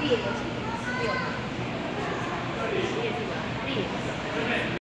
列个六，列个